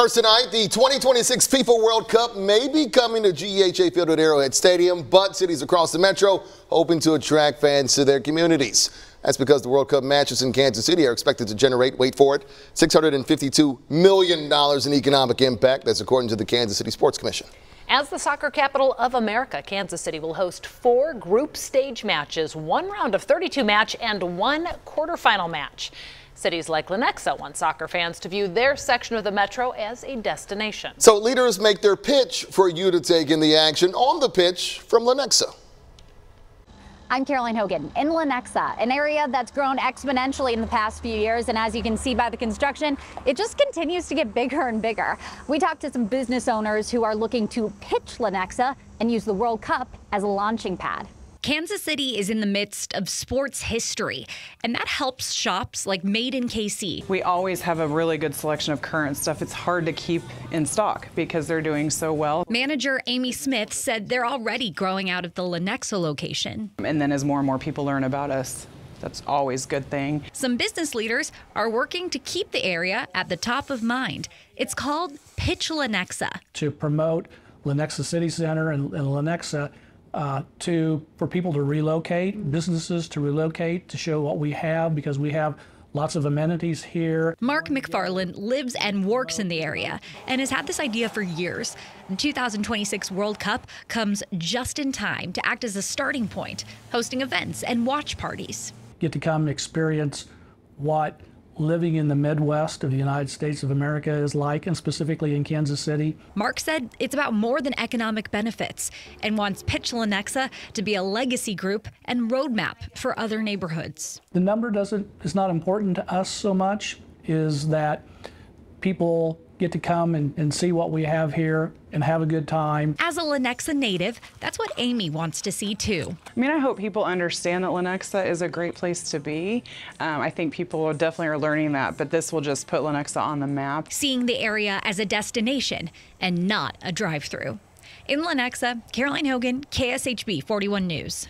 First tonight, the 2026 FIFA World Cup may be coming to GEHA Field at Arrowhead Stadium, but cities across the metro hoping to attract fans to their communities. That's because the World Cup matches in Kansas City are expected to generate, wait for it, $652 million in economic impact. That's according to the Kansas City Sports Commission. As the soccer capital of America, Kansas City will host four group stage matches, one round of 32 match, and one quarterfinal match. Cities like Lenexa want soccer fans to view their section of the metro as a destination. So leaders make their pitch for you to take in the action on the pitch from Lenexa. I'm Caroline Hogan in Lenexa, an area that's grown exponentially in the past few years. And as you can see by the construction, it just continues to get bigger and bigger. We talked to some business owners who are looking to pitch Lenexa and use the World Cup as a launching pad. Kansas City is in the midst of sports history, and that helps shops like Made in KC. We always have a really good selection of current stuff. It's hard to keep in stock because they're doing so well. Manager Amy Smith said they're already growing out of the Lenexa location. And then as more and more people learn about us, that's always a good thing. Some business leaders are working to keep the area at the top of mind. It's called Pitch Lenexa. To promote Lenexa City Center and, and Lenexa uh, to for people to relocate, businesses to relocate, to show what we have because we have lots of amenities here. Mark McFarland lives and works in the area and has had this idea for years. The 2026 World Cup comes just in time to act as a starting point, hosting events and watch parties. Get to come and experience what living in the Midwest of the United States of America is like, and specifically in Kansas City. Mark said it's about more than economic benefits and wants Pitch Lenexa to be a legacy group and roadmap for other neighborhoods. The number doesn't is not important to us so much, is that people get to come and, and see what we have here and have a good time. As a Lenexa native, that's what Amy wants to see too. I mean, I hope people understand that Lenexa is a great place to be. Um, I think people definitely are learning that, but this will just put Lenexa on the map. Seeing the area as a destination and not a drive through. In Lenexa, Caroline Hogan, KSHB 41 News.